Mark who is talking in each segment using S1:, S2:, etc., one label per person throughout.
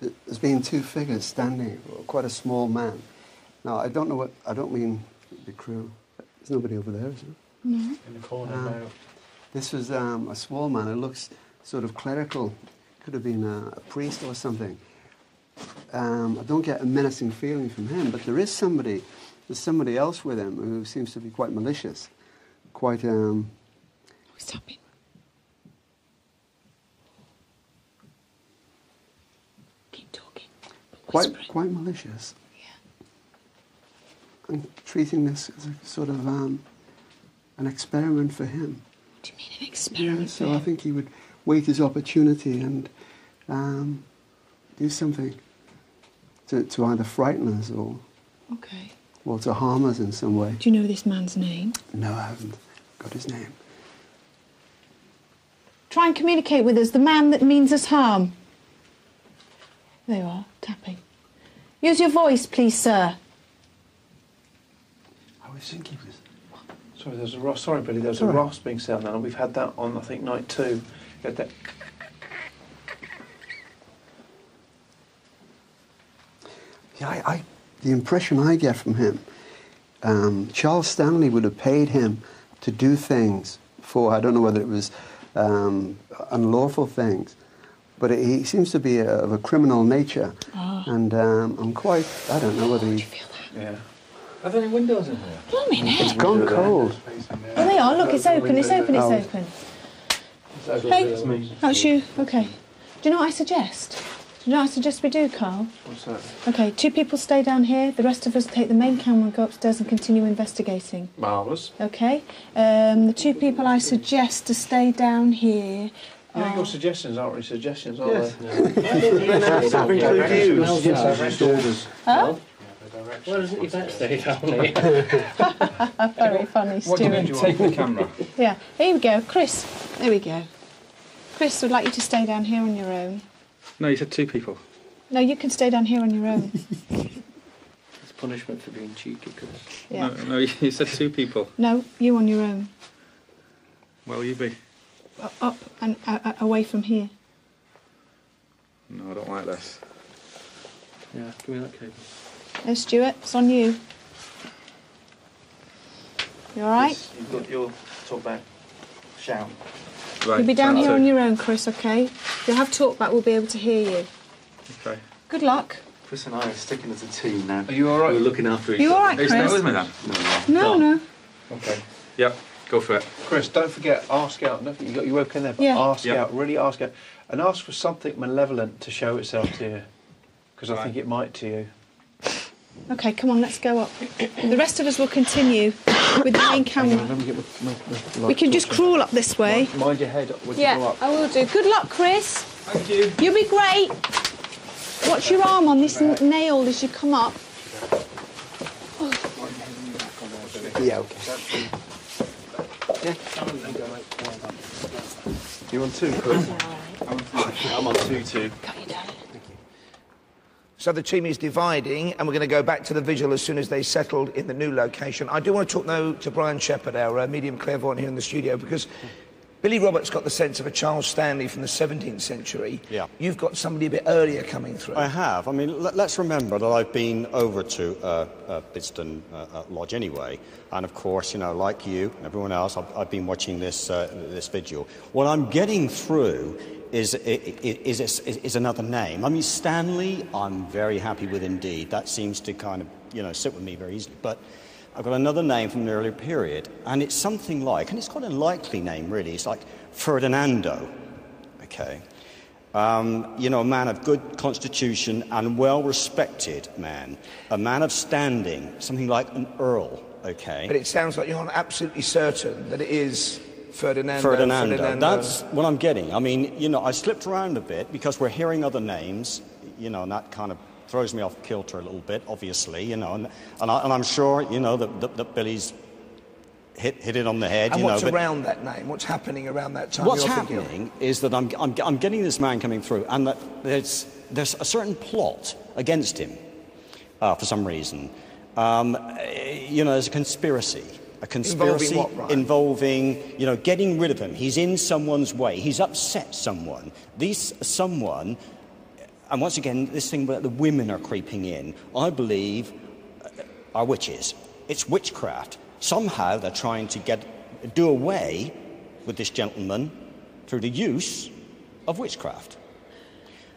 S1: th- there's been two figures standing, quite a small man. Now, I don't know what, I don't mean the crew. There's nobody over there, is there?
S2: No.
S3: In the corner
S1: Um,
S3: now.
S1: This was um, a small man who looks sort of clerical. Could have been a, a priest or something. Um, I don't get a menacing feeling from him, but there is somebody, there's somebody else with him who seems to be quite malicious, quite um,
S2: Who's tapping?
S1: Quite
S2: whispering.
S1: quite malicious,
S2: Yeah.
S1: and treating this as a sort of um, an experiment for him.
S2: Do you mean an
S1: Yeah,
S2: experiment?
S1: so
S2: for
S1: I think he would wait his opportunity and um, do something to, to either frighten us or,
S2: Okay.
S1: or to harm us in some way.
S2: Do you know this man's name?
S1: No, I haven't got his name.
S2: Try and communicate with us, the man that means us harm. There you are, tapping. Use your voice, please, sir.
S1: I was thinking this.
S3: Sorry, there's a ras- sorry, Billy. There's
S1: Sorry.
S3: a rasping sound now. And we've had that on, I think, night two. You had that.
S1: Yeah, I, I, the impression I get from him, um, Charles Stanley would have paid him to do things for, I don't know whether it was um, unlawful things, but he seems to be a, of a criminal nature. And um, I'm quite, I don't know whether
S2: Do you
S1: he.
S2: feel that?
S3: Yeah.
S4: Are there any windows in here?
S2: Blimey,
S1: It's
S2: heck.
S1: gone cold.
S2: Oh, they are. Look, it's open. It's open. It's
S1: Oh.
S2: open. Hey, that's you. Okay. Do you know what I suggest? Do you know what I suggest we do, Karl?
S3: What's that?
S2: Okay, two people stay down here. The rest of us take the main camera and go upstairs and continue investigating.
S3: Marvellous.
S2: Okay. Um, the two people I suggest to stay down here.
S3: You know,
S2: are-
S3: your oh. suggestions aren't really suggestions, are
S1: Yes.
S3: they? Direct orders.
S2: Huh?
S4: Why doesn't Yvette stay down here?
S2: Very funny,
S5: What do you mean,
S2: Stuart.
S5: take the camera?
S2: Yeah, here we go. Chris, there we go. Chris would like you to stay down here on your own.
S5: No, you said two people.
S2: No, you can stay down here on your own.
S4: It's punishment for being cheeky, Chris.
S2: Yeah.
S5: No, no, you said two people.
S2: No, you on your own.
S5: Where will you be?
S2: U- Up and uh, uh, away from here.
S5: No, I don't like this.
S4: Yeah, give me that cable.
S2: No, Stuart, it's on you. You all right?
S3: You've got your talk back. Shout.
S5: Right.
S2: You'll be down here
S5: two.
S2: on your own, Chris, okay? If you have talk back, we'll be able to hear you.
S5: Okay.
S2: Good luck.
S6: Chris and I are sticking as a team now.
S5: Are you all right?
S6: We're looking after each
S2: You all
S6: other.
S2: right,
S5: Are you staying
S2: Chris?
S5: with me then?
S2: No, no.
S3: Okay.
S5: Yep. Go for it.
S3: Chris, don't forget, ask out. Don't you got your webcam there, but
S2: Yeah.
S3: ask
S5: Yeah.
S3: out. Really ask out, and ask for something malevolent to show itself to you, because I
S5: Right.
S3: think it might to you.
S2: Okay, come on, let's go up. The rest of us will continue with the main camera.
S3: Let me get my, my, my
S2: We can just crawl up this way.
S3: Mind, mind your head when you go
S2: Yeah,
S3: up.
S2: I will do. Good luck, Chris.
S5: Thank you.
S2: You'll be great. Watch your arm on this n- nail as you come up.
S1: Yeah, okay.
S6: You on two, Chris? I'm on two too.
S2: Got you, darling.
S7: So the team is dividing, and we're going to go back to the vigil as soon as they settled in the new location. I do want to talk though, to Brian Shepherd, our uh, medium clairvoyant here in the studio, because Billy Roberts got the sense of a Charles Stanley from the 17th century.
S8: Yeah.
S7: You've got somebody a bit earlier coming through.
S8: I have. I mean, let, us remember that I've been over to uh, uh, Bidston uh, uh, Lodge anyway, and of course, you know, like you and everyone else, I've, I've been watching this uh, this video. What I'm getting through is, is, is, is another name. I mean, Stanley, I'm very happy with indeed. That seems to kind of, you know, sit with me very easily. But I've got another name from an earlier period, and it's something like, and it's quite a likely name, really. It's like Ferdinando. Okay. Um, you know, a man of good constitution and well respected man, a man of standing, something like an earl, okay?
S7: But it sounds like you're not absolutely certain that it is Ferdinando.
S8: Ferdinando. That's what I'm getting. I mean, you know, I slipped around a bit because we're hearing other names, you know, and that kind of throws me off kilter a little bit, obviously, you know, and, and, I, am sure, you know, that, that, that Billy's hit, hit it on the head,
S7: And
S8: you
S7: what's
S8: know.
S7: around that name? What's happening around that time?
S8: What's
S7: you're thinking of?
S8: happening is that I'm, I'm, I'm getting this man coming through, and that there's, there's a certain plot against him uh, for some reason. Um, you know, there's a conspiracy. A conspiracy
S7: what,
S8: involving, you know, getting rid of him. He's in someone's way. He's upset someone. These someone and once again, this thing where the women are creeping in, I believe uh, are witches. It's witchcraft. Somehow they're trying to get do away with this gentleman through the use of witchcraft.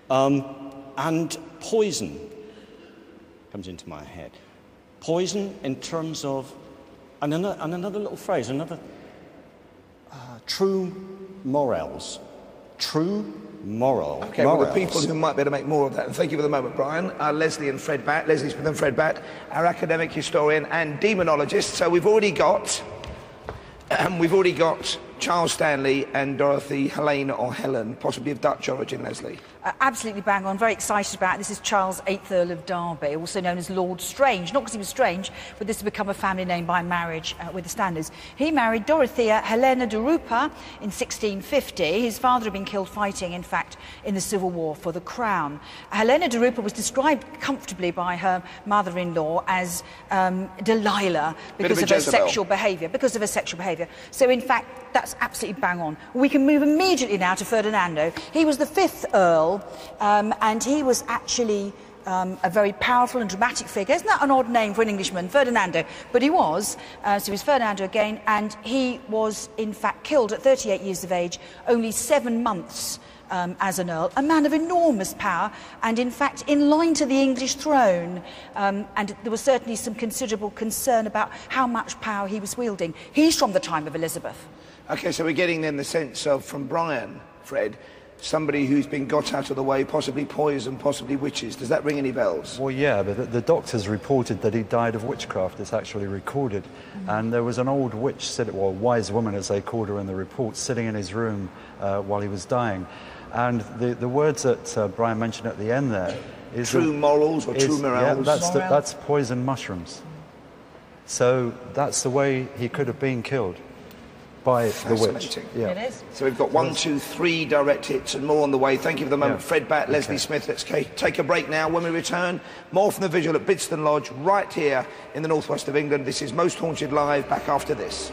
S8: Um, and poison comes into my head. Poison in terms of, and another, and another little phrase, another uh, true morals. True moral.
S7: Okay, well, the people who might be able to make more of that, and thank you for the moment, Brian, are Leslie and Fred Batt. Leslie Smith and Fred Batt, our academic historian and demonologist. So we've already got, um, we've already got Charles Stanley and Dorothy Helena or Helen, possibly of Dutch origin, Leslie.
S9: Uh, absolutely bang on. Very excited about it. This is Charles, 8th Earl of Derby, also known as Lord Strange. Not because he was strange, but this has become a family name by marriage uh, with the Stanleys. He married Dorothea Helena de Rupa in 1650. His father had been killed fighting, in fact, in the Civil War for the crown. Helena de Rupa was described comfortably by her mother-in-law as um, Delilah because
S7: of
S9: of, her sexual behaviour. Because of her sexual behaviour. So, in fact, that's absolutely bang on. We can move immediately now to Ferdinando. He was the fifth Earl, um, and he was actually um, a very powerful and dramatic figure. Isn't that an odd name for an Englishman, Ferdinando? But he was. Uh, so he was Ferdinando again, and he was, in fact, killed at 38 years of age, only seven months. Um, as an earl, a man of enormous power, and in fact in line to the English throne. Um, and there was certainly some considerable concern about how much power he was wielding. He's from the time of Elizabeth.
S7: Okay, so we're getting then the sense of, from Brian, Fred, somebody who's been got out of the way, possibly poison, possibly witches. Does that ring any bells?
S10: Well, yeah, but the, the doctors reported that he died of witchcraft. It's actually recorded. And there was an old witch, sit- well, wise woman, as they called her in the report, sitting in his room uh, while he was dying. And the, the words that uh, Brian mentioned at the end there is
S7: True morals or
S10: is-
S7: true
S10: Yeah,
S7: morals?
S10: that's, the, that's poison mushrooms. So that's the way he could have been killed by the witch. Yeah.
S9: It is.
S7: So we've got one, two, three direct hits and more on the way. Thank you for the moment.
S10: Yeah.
S7: Fred Batt, Leslie
S10: Okay.
S7: Smith. Let's take a break now. When we return, more from the vigil at Bidston Lodge, right here in the northwest of England. This is Most Haunted Live, back after this.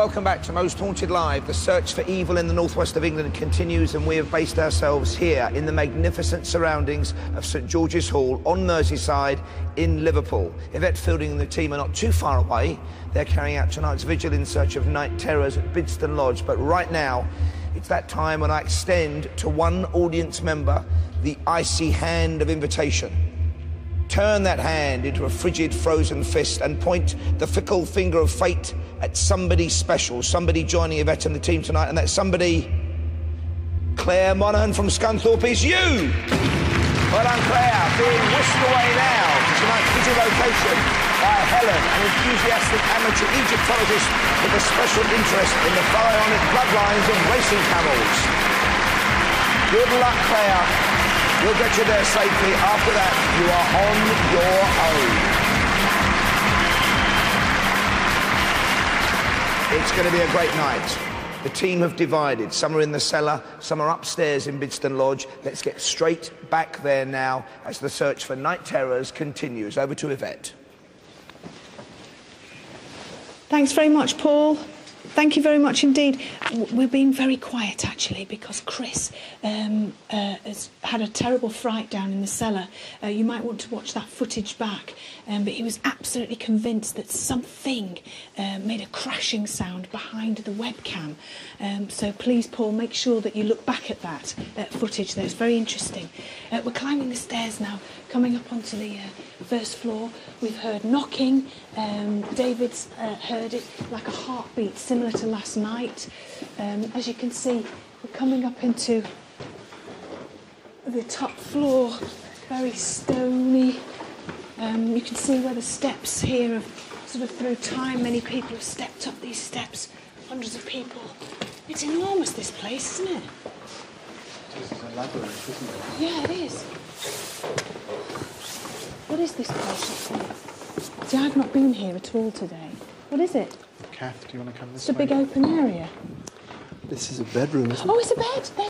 S7: Welcome back to Most Haunted Live. The search for evil in the northwest of England continues, and we have based ourselves here in the magnificent surroundings of St George's Hall on Merseyside in Liverpool. Yvette Fielding and the team are not too far away. They're carrying out tonight's vigil in search of night terrors at Bidston Lodge. But right now, it's that time when I extend to one audience member the icy hand of invitation. Turn that hand into a frigid, frozen fist and point the fickle finger of fate at somebody special, somebody joining Yvette and the team tonight, and that somebody, Claire Monaghan from Scunthorpe, is you! Well done, Claire, being whisked away now to tonight's vigil location by Helen, an enthusiastic amateur Egyptologist with a special interest in the pharaonic bloodlines of racing camels. Good luck, Claire. We'll get you there safely. After that, you are on your own. It's going to be a great night. The team have divided. Some are in the cellar, some are upstairs in Bidston Lodge. Let's get straight back there now as the search for night terrors continues. Over to Yvette.
S2: Thanks very much, Paul. Thank you very much indeed. We're being very quiet actually because Chris um, uh, has had a terrible fright down in the cellar. Uh, you might want to watch that footage back. Um, but he was absolutely convinced that something uh, made a crashing sound behind the webcam. Um, so please, Paul, make sure that you look back at that footage there. It's very interesting. Uh, we're climbing the stairs now, coming up onto the uh, first floor. We've heard knocking. Um, David's uh, heard it like a heartbeat, similar to last night. Um, as you can see, we're coming up into the top floor, very stony. Um, you can see where the steps here have sort of through time, many people have stepped up these steps, hundreds of people. It's enormous, this place, isn't it? Yeah, it is. What is this place? See, I've not been here at all today. What is it?
S3: Kath, do you want to come this
S2: It's a
S3: way?
S2: big open area.
S1: This is a bedroom, isn't it?
S2: Oh, it's a bed.